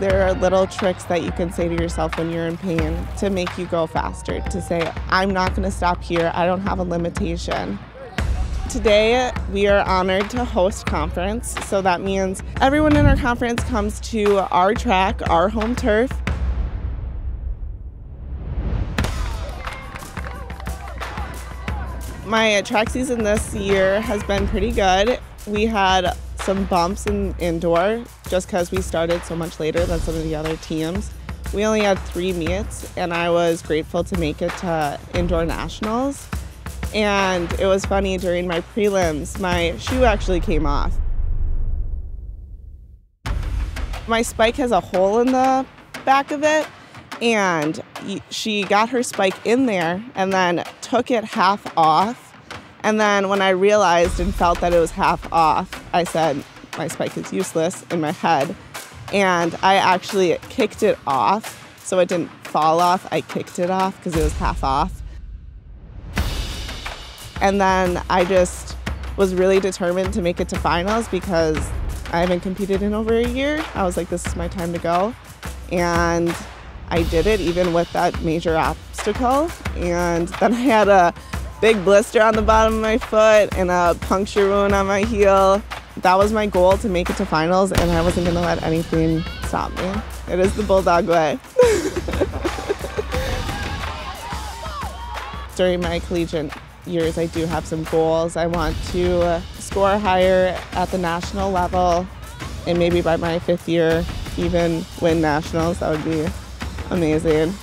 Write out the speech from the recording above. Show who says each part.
Speaker 1: There are little tricks that you can say to yourself when you're in pain to make you go faster, to say, I'm not going to stop here, I don't have a limitation. Today, we are honored to host conference, so that means everyone in our conference comes to our track, our home turf. My track season this year has been pretty good. We had some bumps in indoor just because we started so much later than some of the other teams. We only had three meets, and I was grateful to make it to indoor nationals. And it was funny during my prelims, my shoe actually came off. My spike has a hole in the back of it, and she got her spike in there and then took it half off and then when I realized and felt that it was half off, I said, my spike is useless in my head. And I actually kicked it off so it didn't fall off. I kicked it off because it was half off. And then I just was really determined to make it to finals because I haven't competed in over a year. I was like, this is my time to go. And I did it even with that major obstacle. And then I had a big blister on the bottom of my foot and a puncture wound on my heel. That was my goal to make it to finals, and I wasn't going to let anything stop me. It is the Bulldog way. During my collegiate years, I do have some goals. I want to score higher at the national level, and maybe by my fifth year, even win nationals. That would be amazing.